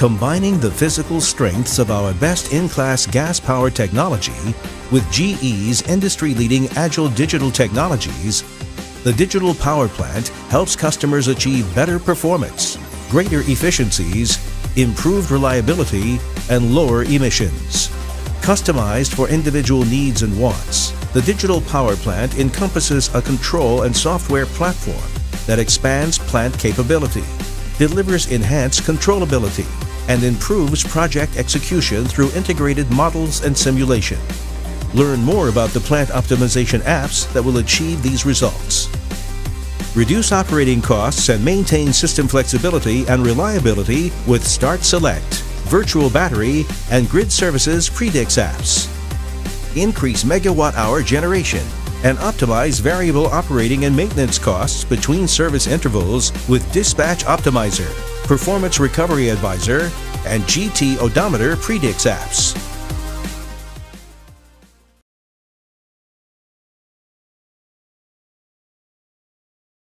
Combining the physical strengths of our best in-class gas power technology with GE's industry-leading agile digital technologies, the Digital Power Plant helps customers achieve better performance, greater efficiencies, improved reliability, and lower emissions. Customized for individual needs and wants, the Digital Power Plant encompasses a control and software platform that expands plant capability, delivers enhanced controllability, and improves project execution through integrated models and simulation. Learn more about the plant optimization apps that will achieve these results. Reduce operating costs and maintain system flexibility and reliability with Start Select, Virtual Battery, and Grid Services Predix apps. Increase megawatt hour generation and optimize variable operating and maintenance costs between service intervals with Dispatch Optimizer, Performance Recovery Advisor, and GT Odometer Predix apps.